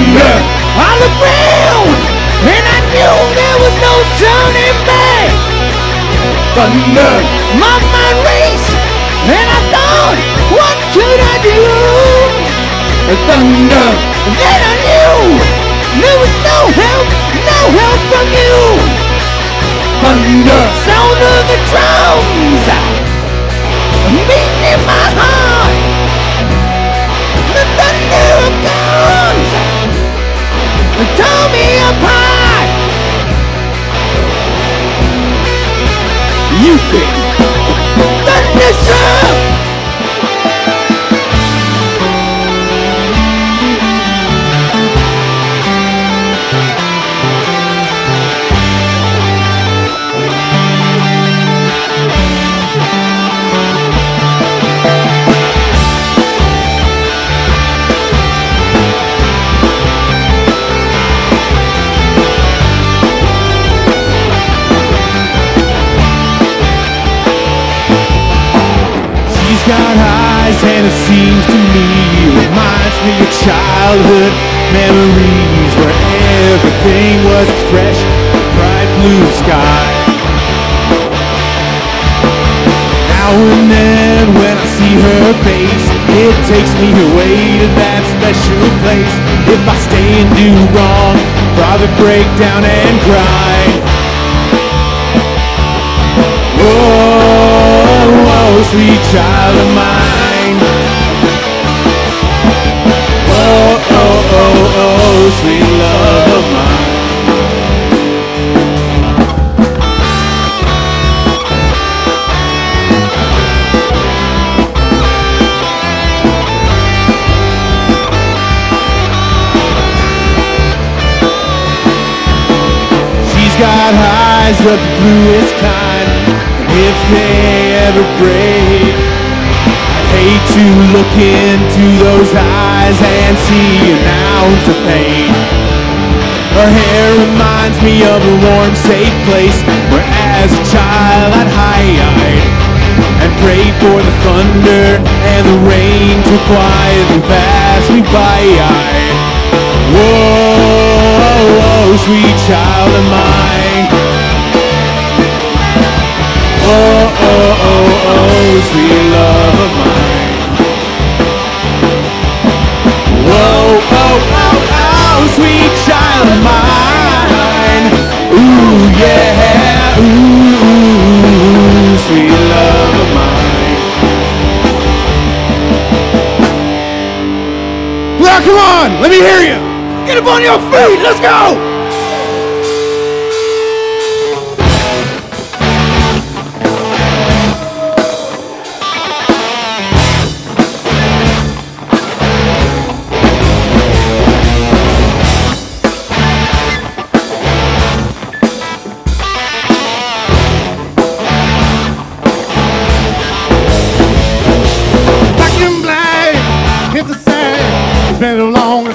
Thunder, I looked round and I knew there was no turning back. thunder, My mind raced and I thought, what could I do? thunder, then I knew there was no help, no help from you. Got eyes and it seems to me reminds me of childhood memories where everything was fresh, bright blue sky. Now and then when I see her face, it takes me away to that special place. If I stay and do wrong, probably break down and cry. Sweet child of mine. Oh, oh, oh, oh, sweet love of mine. She's got eyes of the bluest kind. And if they ever break, I'd hate to look into those eyes and see an ounce of pain. Her hair reminds me of a warm, safe place where as a child I'd hide and pray for the thunder and the rain to quietly pass me by. Oh, oh, oh, sweet love of mine. Whoa, oh, oh, oh, sweet child of mine. Ooh, yeah, ooh, ooh, sweet love of mine. Come on, let me hear you. Get up on your feet, let's go.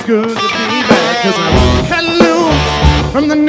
Good to be back. Cause I'm cut loose from the.